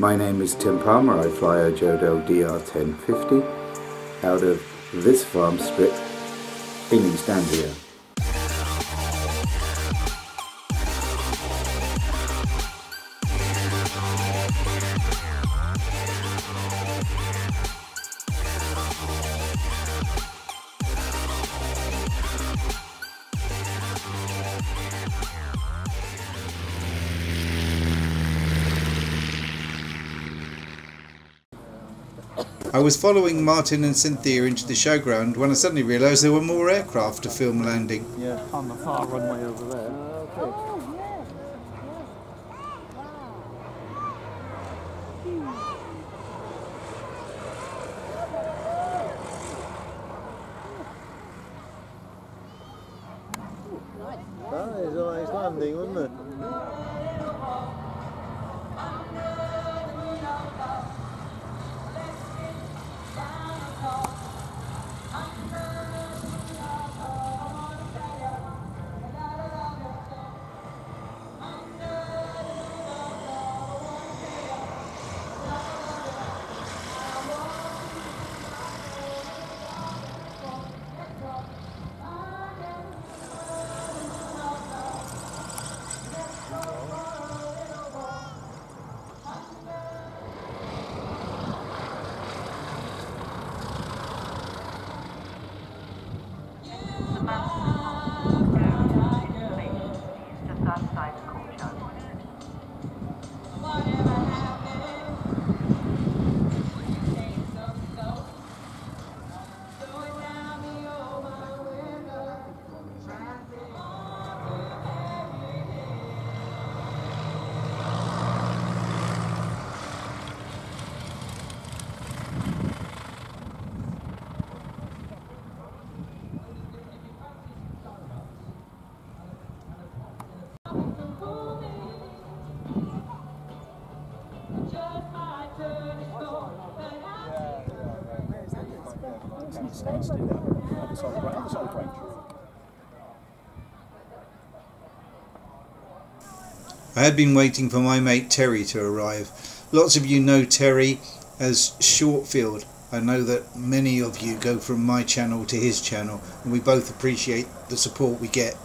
My name is Tim Palmer. I fly a Jodel DR1050 out of this farm strip in East Anglia. I was following Martin and Cynthia into the showground when I suddenly realised there were more aircraft to film landing. Yeah, on the far runway over there. I had been waiting for my mate Terry to arrive. Lots of you know Terry as Shortfield. I know that many of you go from my channel to his channel, and we both appreciate the support we get.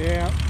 Yeah.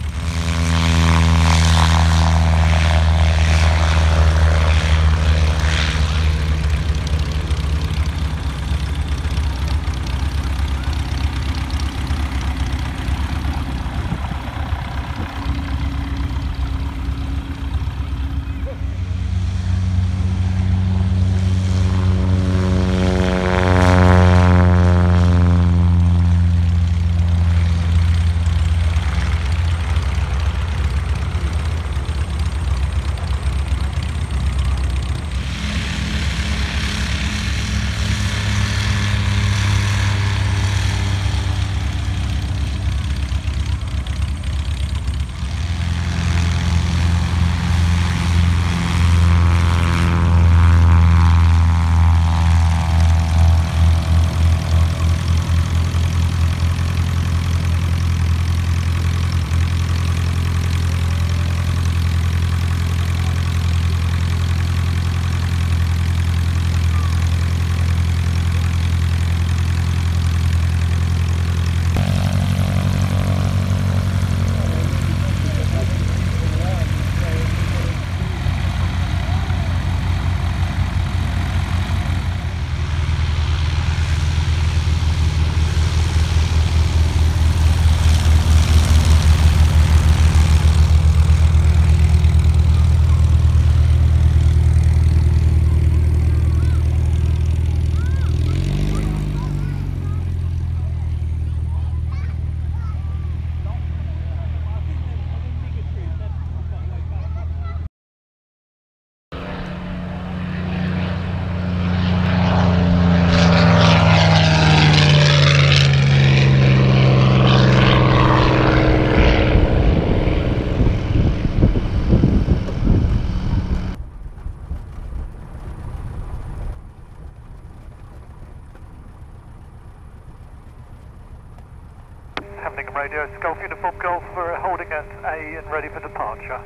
Heveningham Radio, Golf Uniform Golf, we're holding at A and ready for departure.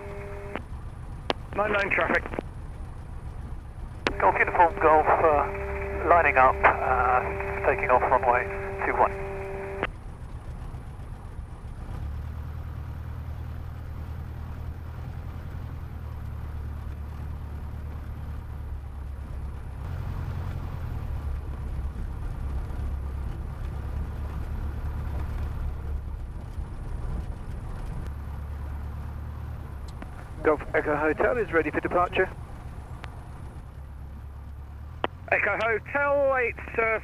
99 traffic. Golf Uniform Golf, uh, lining up, uh, taking off runway 21. Golf Echo Hotel is ready for departure. Echo Hotel, it's uh,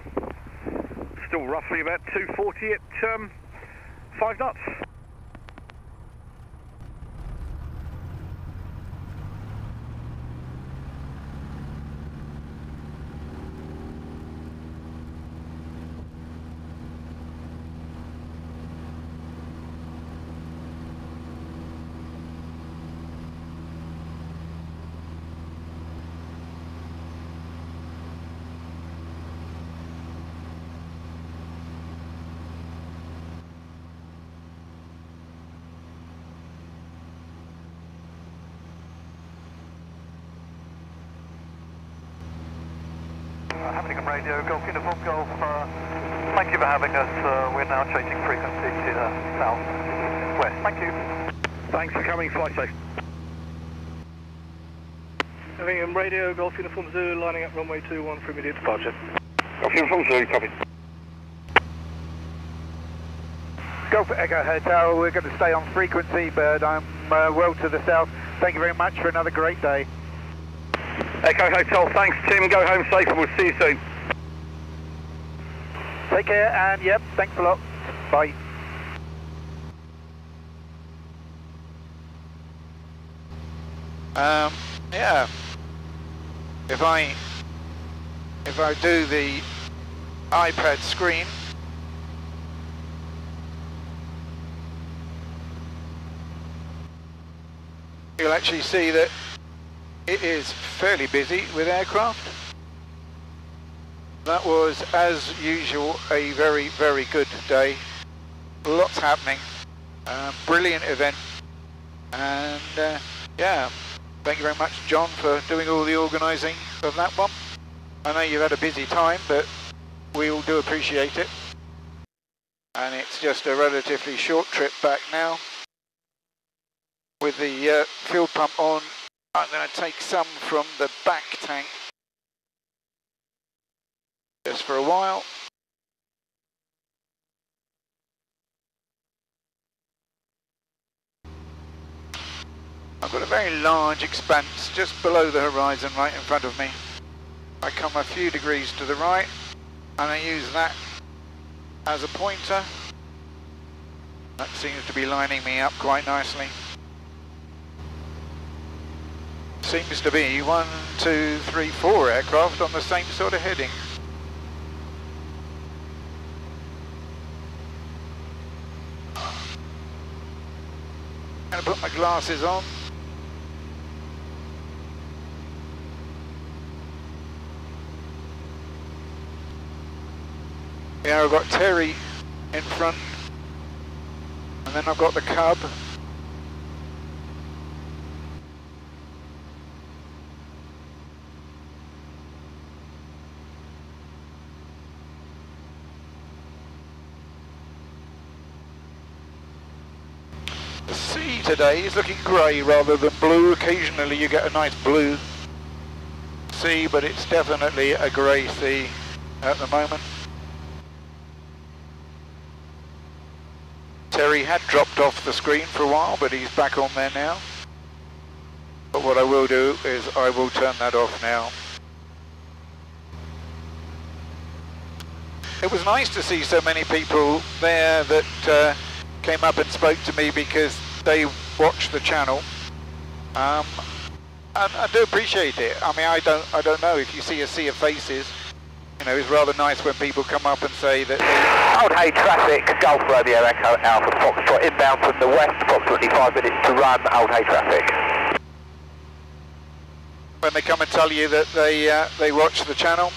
still roughly about 240 at um, 5 knots. Uh, Heveningham Radio, Golf Uniform Golf, uh, thank you for having us. Uh, we're now changing frequency to the south west. Thank you. Thanks for coming, fly safe. Heveningham Radio, Golf Uniform Zoo, lining up runway 21 for immediate departure. Golf Uniform Zoo, copy. Golf Echo Hotel, we're going to stay on frequency, but I'm uh, well to the south. Thank you very much for another great day. Echo Hotel, thanks Tim, go home safe and we'll see you soon. Take care, and yep, thanks a lot. Bye. Um, yeah. If I if I do the iPad screen, you'll actually see that it is fairly busy with aircraft. That was, as usual, a very, very good day. Lots happening. Uh, brilliant event. And uh, yeah, thank you very much, John, for doing all the organising of that one. I know you've had a busy time, but we all do appreciate it. And it's just a relatively short trip back now. With the uh, fuel pump on, I'm going to take some from the back tank just for a while. I've got a very large expanse just below the horizon right in front of me. I come a few degrees to the right and I use that as a pointer. That seems to be lining me up quite nicely. Seems to be one, two, three, four aircraft on the same sort of heading. Gonna put my glasses on. Yeah, I've got Terry in front, and then I've got the Cub. The sea today is looking grey rather than blue. Occasionally you get a nice blue sea, but it's definitely a grey sea at the moment. Terry had dropped off the screen for a while, but he's back on there now. But what I will do is I will turn that off now. It was nice to see so many people there that uh, came up and spoke to me because they watch the channel. Um, and I do appreciate it. I mean, I don't, I don't know if you see a sea of faces. You know, it's rather nice when people come up and say that. Old Hay traffic, Golf Romeo Echo Alpha Foxtrot inbound from the west, approximately five minutes to run, Old Hay traffic. when they come and tell you that they uh, they watch the channel.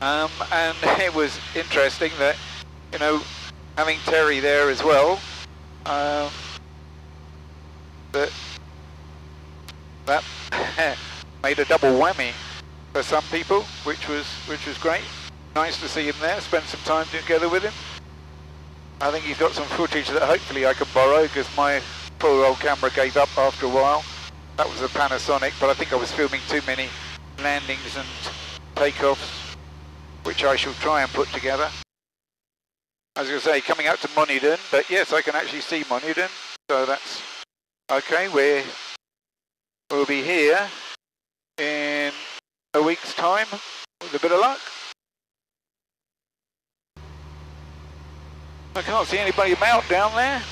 Um, and it was interesting that, you know, having Terry there as well, um, that that made a double whammy for some people, which was which was great. Nice to see him there, spend some time together with him. I think he's got some footage that hopefully I can borrow because my poor old camera gave up after a while. That was a Panasonic, but I think I was filming too many landings and takeoffs, which I shall try and put together. I was going to say, coming out to Monydon, but yes, I can actually see Monydon, so that's okay. We're, we'll be here in a week's time, with a bit of luck. I can't see anybody out down there.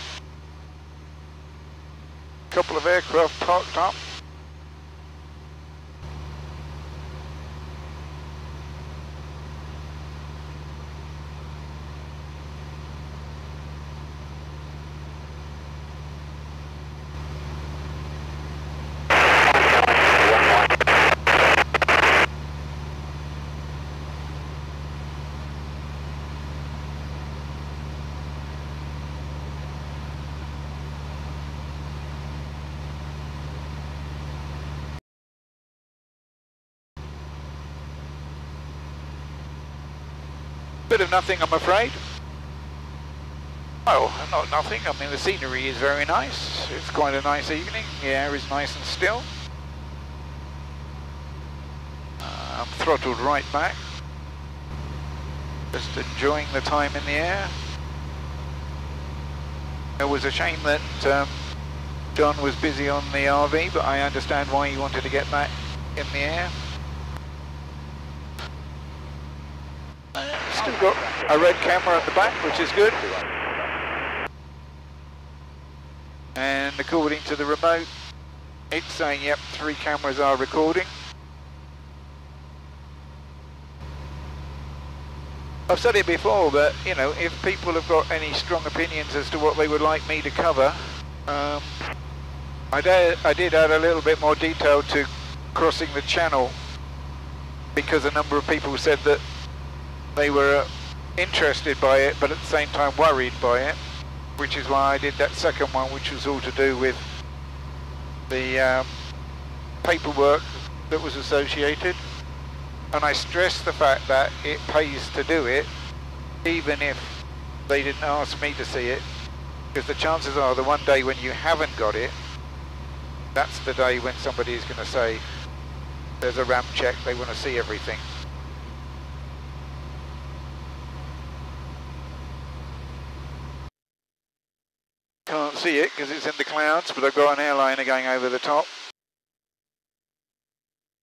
A Couple of aircraft parked up. Bit of nothing, I'm afraid. Oh, not nothing. I mean, the scenery is very nice. It's quite a nice evening. The air is nice and still. Uh, I'm throttled right back. Just enjoying the time in the air. It was a shame that um, John was busy on the RV, but I understand why he wanted to get back in the air. Still got a red camera at the back, which is good. And according to the remote, it's saying, yep, three cameras are recording. I've said it before, but you know, if people have got any strong opinions as to what they would like me to cover, um, I, I did add a little bit more detail to crossing the channel because a number of people said that they were uh, interested by it, but at the same time worried by it, which is why I did that second one, which was all to do with the um, paperwork that was associated. And I stress the fact that it pays to do it even if they didn't ask me to see it because the chances are the one day when you haven't got it that's the day when somebody is going to say there's a ramp check they want to see everything can't see it because it's in the clouds but I've got an airliner going over the top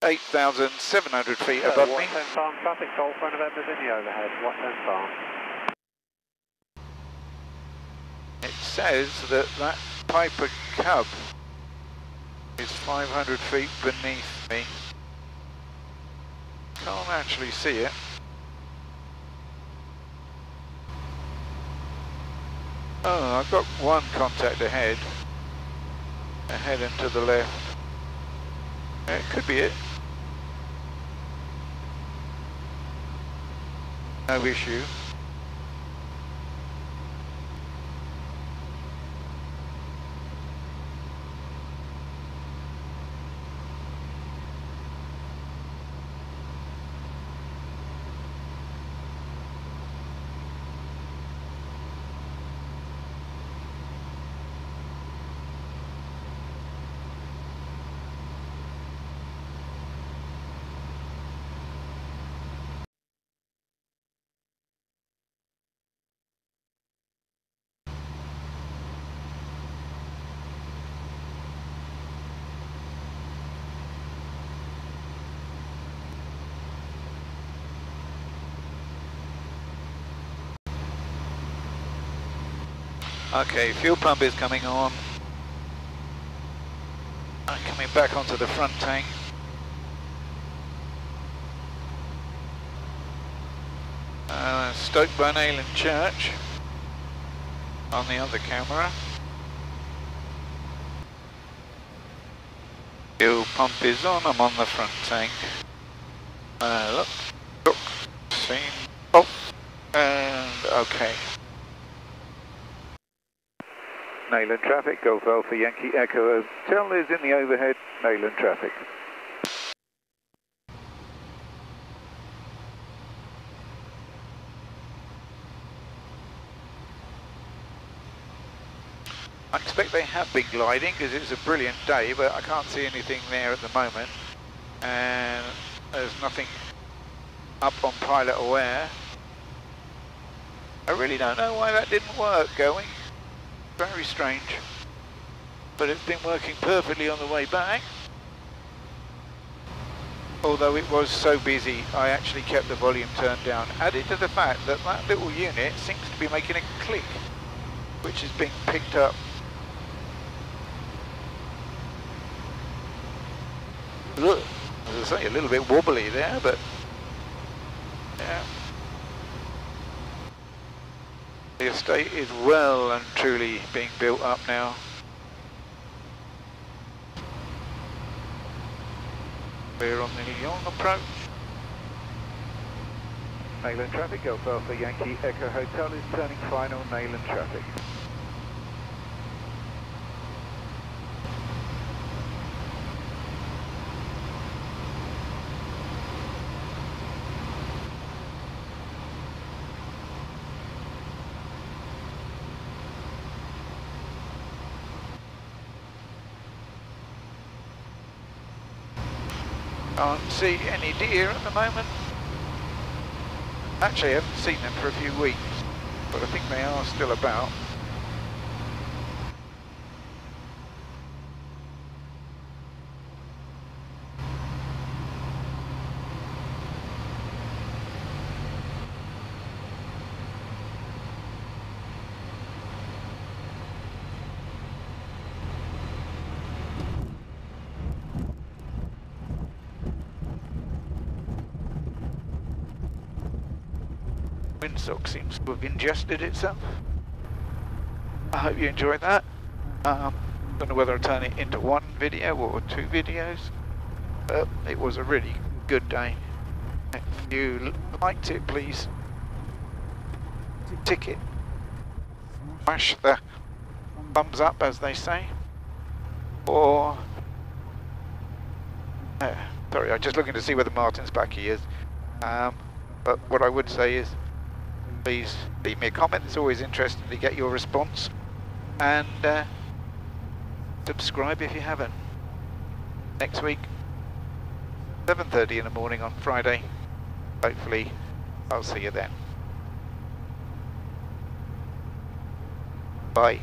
8,700 feet Uh, above me. Farm traffic, Golf November's in the overhead, Watson Farm. It says that that Piper Cub is 500 feet beneath me. Can't actually see it. Oh, I've got one contact ahead. Ahead and to the left. It could be it. No issue. Okay, fuel pump is coming on. I'm coming back onto the front tank. Uh, Stoke by Nayland Church on the other camera. Fuel pump is on, I'm on the front tank. Uh, look, look, seen, oh, and okay. Nayland traffic, Golf Alpha Yankee Echo Hotel is in the overhead, Nayland traffic. I expect they have been gliding because it's a brilliant day, but I can't see anything there at the moment. And there's nothing up on PilotAware. I really don't know why that didn't work going. Very strange. But it's been working perfectly on the way back. Although it was so busy, I actually kept the volume turned down. Added to the fact that that little unit seems to be making a click, which is being picked up. Look, as I say, a little bit wobbly there, but yeah. The estate is well and truly being built up now. We're on the Lyon approach. Nayland traffic, Alpha Yankee Echo Hotel is turning final Nayland traffic. Can't see any deer at the moment. Actually, I haven't seen them for a few weeks, but I think they are still about. Windsock seems to have ingested itself. I hope you enjoyed that. Um, don't know whether I'll turn it into one video or two videos. It was a really good day. If you liked it, please tick it. Smash the thumbs up, as they say. Or... Uh, sorry, I'm just looking to see whether Martin's back he is. Um, but what I would say is, please leave me a comment. It's always interesting to get your response. And uh, subscribe if you haven't. Next week, 7.30 in the morning on Friday. Hopefully, I'll see you then. Bye.